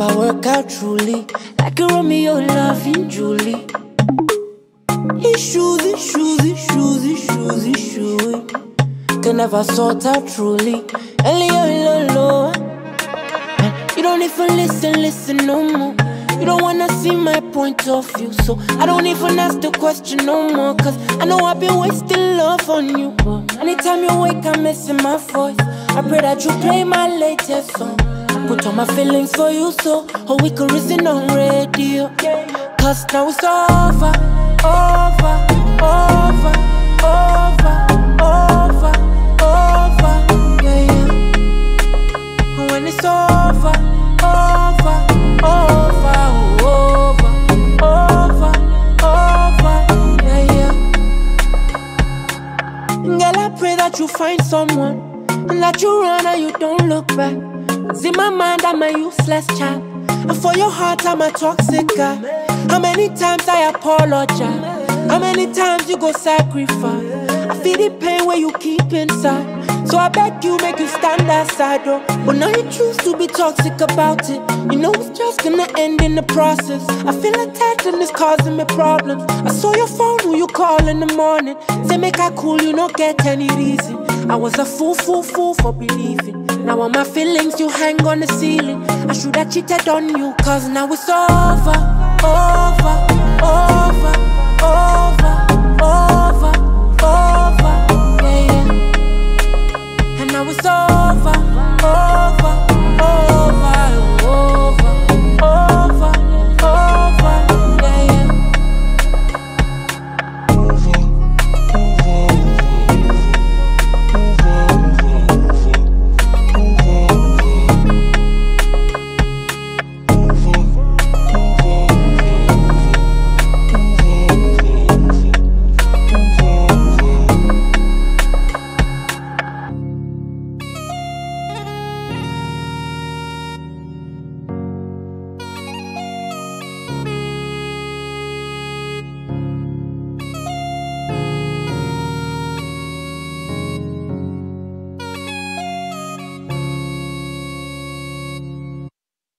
out truly, like a Romeo loving Julie. Issues, issues, issues, issues, issues. Can never sort out truly. Elio, lo, You don't even listen, listen no more. You don't wanna see my point of view, so I don't even ask the question no more. Cause I know I've been wasting love on you. Anytime you wake, I'm missing my voice. I pray that you play my latest song. Put all my feelings for you, so or we could listen on radio. Cause now it's over, over, over, over, over, over, yeah, yeah. When it's over, over, over, over, over, over, yeah, yeah. Girl, I pray that you find someone and that you run and you don't look back. My mind, I'm a useless child. And for your heart, I'm a toxic guy. How many times I apologize? How many times you go sacrifice? I feel the pain where you keep inside. So I beg you, make you stand aside, oh. But now you choose to be toxic about it. You know it's just gonna end in the process. I feel attacked and it's causing me problems. I saw your phone, who you call in the morning. Say make I cool, you don't get any reason. I was a fool, fool, fool for believing. Now all my feelings you hang on the ceiling. I should have cheated on you, cause now it's over, over, over, over.